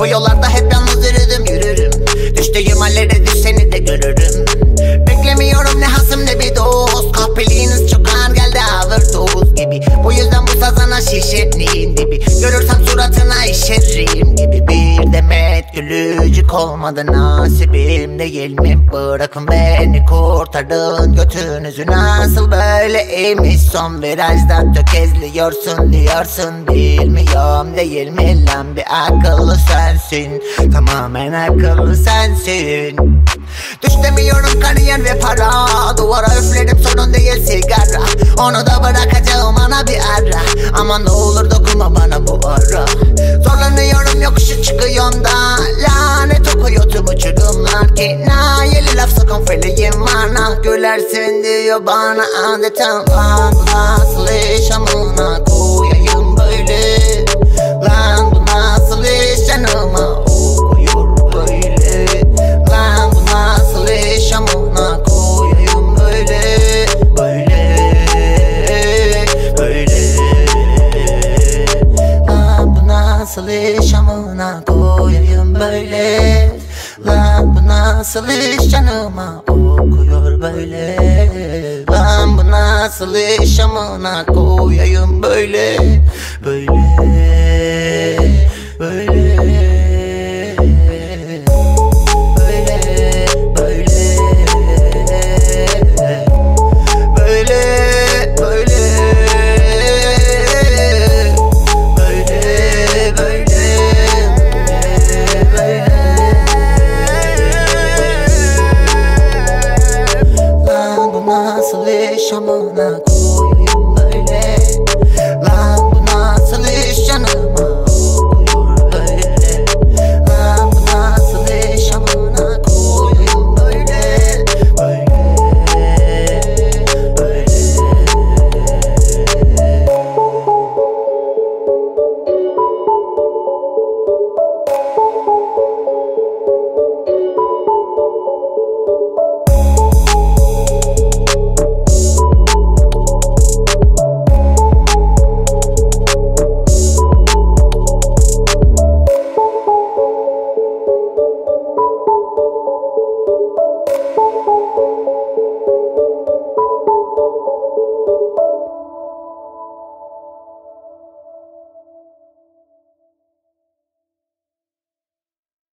Voy a hablar de gülücük olmadı nasibim değil mi? Bırakın beni kurtarın götünüzü. Nasıl böyle eğmiş Son virajda tökezliyorsun diyorsun. Bilmiyorum değil mi lan? Bir akıllı sensin. Tamamen akıllı sensin. Düş demiyorum kariyer ve para. Duvara üflerim sorun değil sigara. Onu da bırakacağım ana bir ara. Aman ne olur dokunma bana bu ara. Zorlanıyorum yokuşu çıkıyorum da. Lanet okuyor tüm uçurumlar Kinayeli laf sakın feleğim bana Gülersin diyor bana adeta. Lan bu nasıl iş amına koyayım böyle? Lan bu nasıl iş canıma okuyor böyle? Lan bu nasıl iş amına koyayım böyle? Böyle chamou na